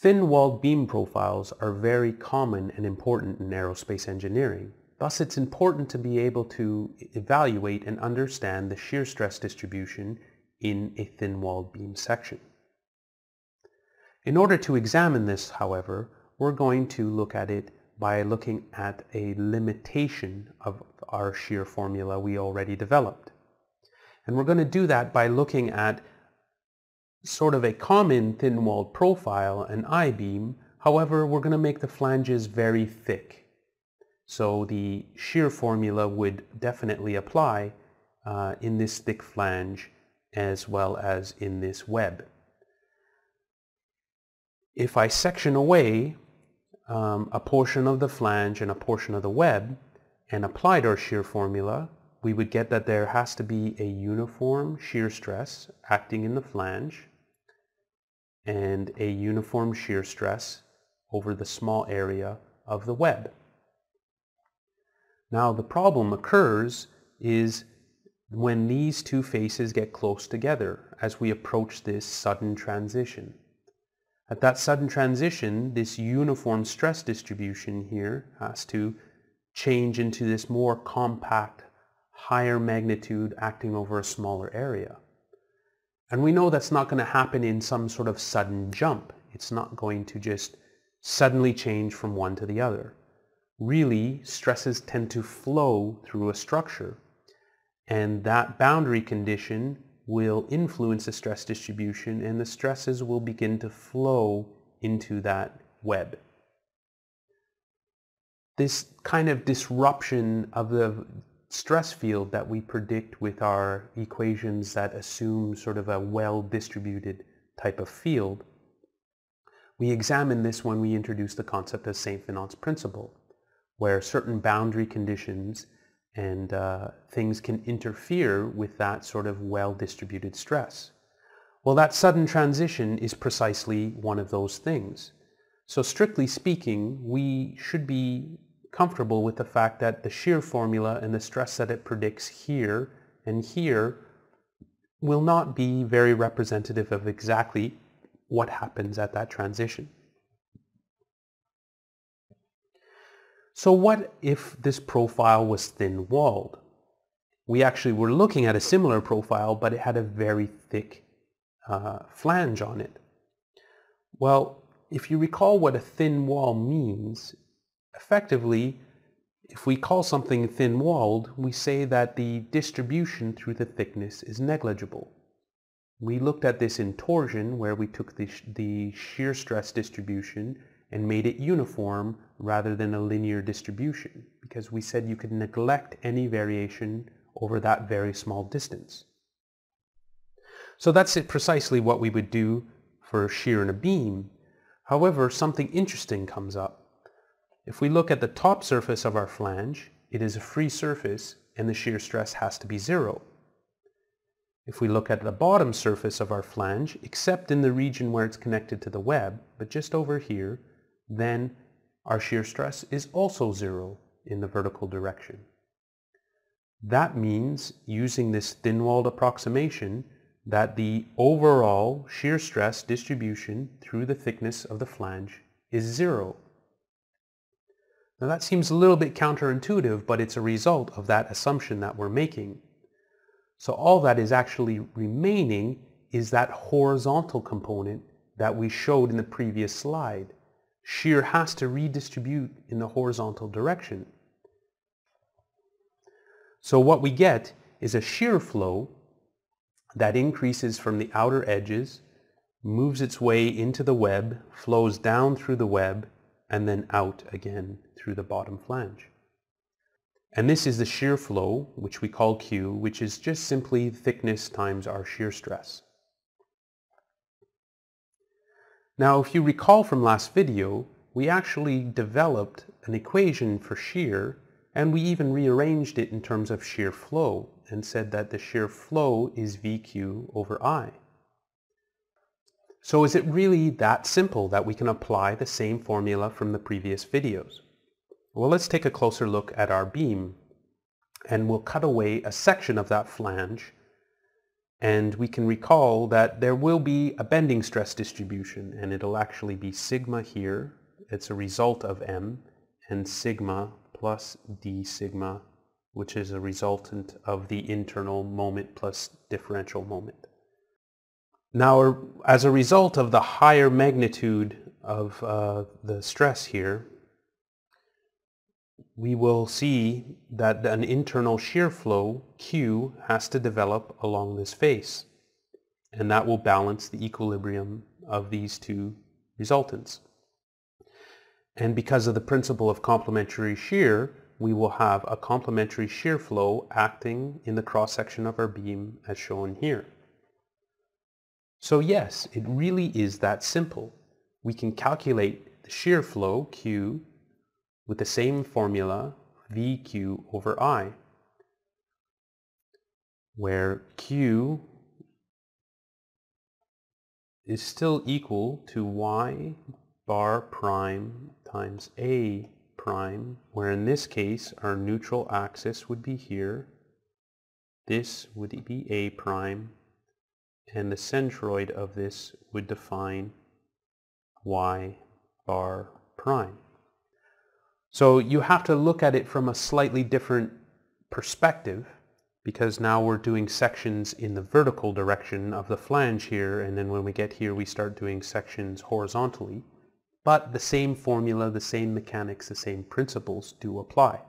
Thin-walled beam profiles are very common and important in aerospace engineering. Thus, it's important to be able to evaluate and understand the shear stress distribution in a thin-walled beam section. In order to examine this, however, we're going to look at it by looking at a limitation of our shear formula we already developed. And we're going to do that by looking at sort of a common thin-walled profile, an I-beam. However, we're going to make the flanges very thick. So the shear formula would definitely apply uh, in this thick flange as well as in this web. If I section away um, a portion of the flange and a portion of the web and applied our shear formula, we would get that there has to be a uniform shear stress acting in the flange and a uniform shear stress over the small area of the web. Now the problem occurs is when these two faces get close together as we approach this sudden transition. At that sudden transition, this uniform stress distribution here has to change into this more compact, higher magnitude acting over a smaller area. And we know that's not going to happen in some sort of sudden jump. It's not going to just suddenly change from one to the other. Really, stresses tend to flow through a structure. And that boundary condition will influence the stress distribution and the stresses will begin to flow into that web. This kind of disruption of the stress field that we predict with our equations that assume sort of a well-distributed type of field. We examine this when we introduce the concept of St. Venant's principle, where certain boundary conditions and uh, things can interfere with that sort of well-distributed stress. Well, that sudden transition is precisely one of those things. So strictly speaking, we should be comfortable with the fact that the shear formula and the stress that it predicts here and here will not be very representative of exactly what happens at that transition. So what if this profile was thin-walled? We actually were looking at a similar profile, but it had a very thick uh, flange on it. Well, if you recall what a thin wall means, effectively, if we call something thin-walled, we say that the distribution through the thickness is negligible. We looked at this in torsion where we took the, the shear stress distribution and made it uniform rather than a linear distribution because we said you could neglect any variation over that very small distance. So that's it precisely what we would do for shear in a beam. However, something interesting comes up. If we look at the top surface of our flange, it is a free surface and the shear stress has to be zero. If we look at the bottom surface of our flange, except in the region where it's connected to the web, but just over here, then our shear stress is also zero in the vertical direction. That means, using this thin-walled approximation, that the overall shear stress distribution through the thickness of the flange is zero now that seems a little bit counterintuitive, but it's a result of that assumption that we're making. So all that is actually remaining is that horizontal component that we showed in the previous slide. Shear has to redistribute in the horizontal direction. So what we get is a shear flow that increases from the outer edges, moves its way into the web, flows down through the web, and then out again through the bottom flange. And this is the shear flow, which we call Q, which is just simply thickness times our shear stress. Now, if you recall from last video, we actually developed an equation for shear, and we even rearranged it in terms of shear flow, and said that the shear flow is VQ over I. So is it really that simple that we can apply the same formula from the previous videos? Well, let's take a closer look at our beam. and we'll cut away a section of that flange and we can recall that there will be a bending stress distribution and it'll actually be sigma here. It's a result of m and sigma plus d sigma which is a resultant of the internal moment plus differential moment. Now as a result of the higher magnitude of uh, the stress here, we will see that an internal shear flow, Q, has to develop along this face. And that will balance the equilibrium of these two resultants. And because of the principle of complementary shear, we will have a complementary shear flow acting in the cross-section of our beam as shown here. So yes, it really is that simple. We can calculate the shear flow, Q, with the same formula VQ over I, where Q is still equal to Y bar prime times A prime, where in this case our neutral axis would be here, this would be A prime, and the centroid of this would define Y bar prime. So you have to look at it from a slightly different perspective because now we're doing sections in the vertical direction of the flange here and then when we get here we start doing sections horizontally. But the same formula, the same mechanics, the same principles do apply.